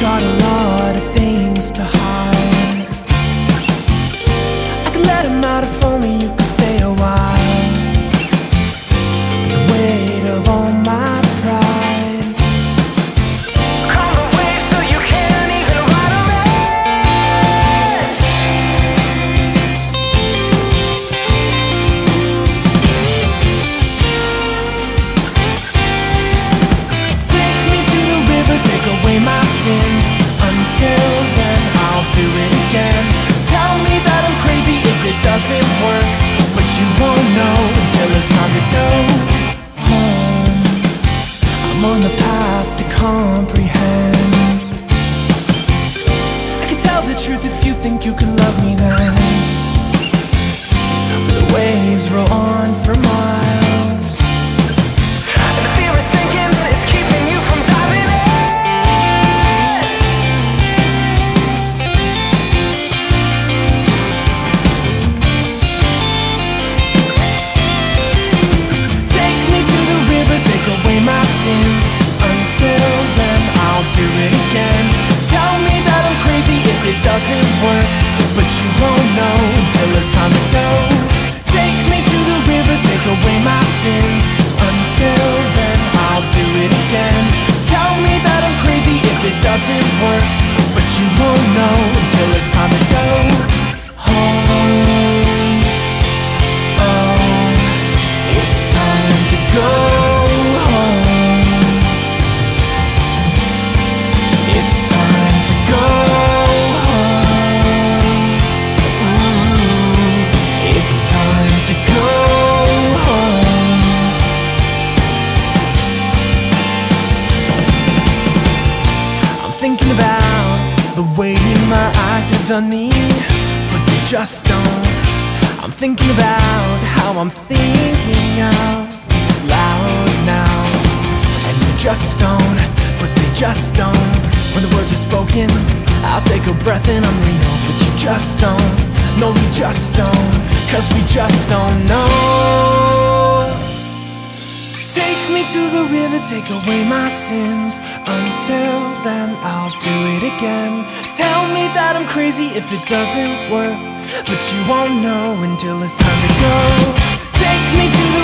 got a lot doesn't work But you won't know until it's time to go Home. I'm on the path to comprehend. I can tell the truth if you think you could love me then. But the waves roll on for miles. Doesn't work, but you won't know until it's time to go. Take me to the river, take away my sins. The way in my eyes have done me, but they just don't. I'm thinking about how I'm thinking out loud now. And you just don't, but they just don't. When the words are spoken, I'll take a breath and I'm real. But you just don't, no, we just don't. Cause we just don't know. Take me to the river, take away my sins. Until then, I'll do it again. Tell me that I'm crazy if it doesn't work. But you won't know until it's time to go. Take me to the